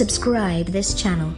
Subscribe this channel